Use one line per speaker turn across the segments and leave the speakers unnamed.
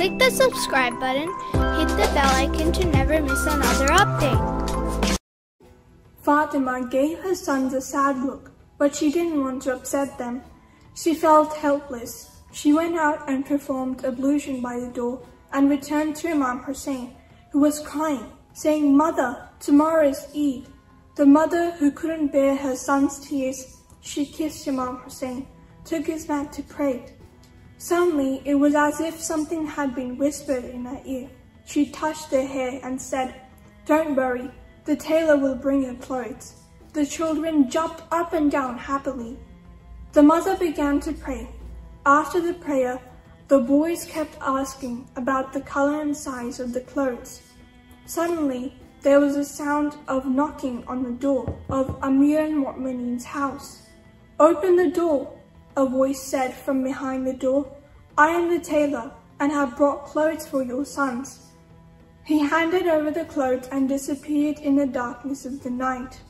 Click the subscribe button, hit the bell icon to never miss another update.
Fatima gave her sons a sad look, but she didn't want to upset them. She felt helpless. She went out and performed ablution by the door and returned to Imam Hussein, who was crying, saying, Mother, tomorrow is Eid. The mother, who couldn't bear her son's tears, she kissed Imam Hussein, took his mat to pray. Suddenly, it was as if something had been whispered in her ear. She touched their hair and said, Don't worry, the tailor will bring your clothes. The children jumped up and down happily. The mother began to pray. After the prayer, the boys kept asking about the color and size of the clothes. Suddenly, there was a sound of knocking on the door of Amir al-Mu'mineen's house. Open the door, a voice said from behind the door. I am the tailor and have brought clothes for your sons. He handed over the clothes and disappeared in the darkness of the night.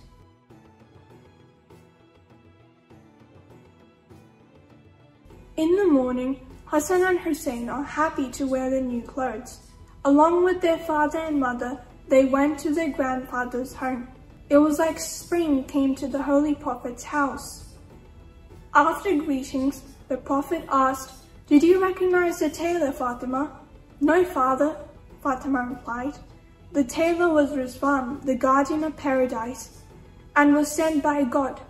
In the morning, Hassan and Hussein are happy to wear the new clothes. Along with their father and mother, they went to their grandfather's home. It was like spring came to the Holy Prophet's house. After greetings, the Prophet asked, Did you recognize the tailor, Fatima? No, father, Fatima replied. The tailor was Rizwan, the guardian of paradise, and was sent by God.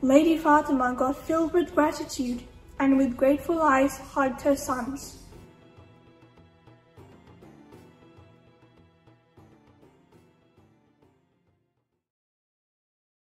Lady Fatima got filled with gratitude and with grateful eyes hugged her sons.